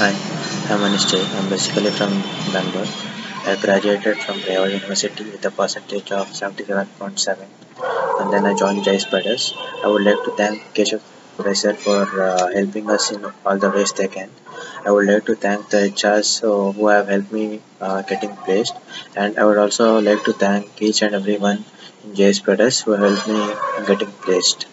Hi, I'm Manish. I'm basically from Bangalore. I graduated from Reva University with a percentage of 77.7 and then I joined JSpiders. I would like to thank Keshav Racer for uh, helping us in all the ways they can. I would like to thank the HRs uh, who have helped me uh, getting placed and I would also like to thank each and everyone in JSpiders who helped me getting placed.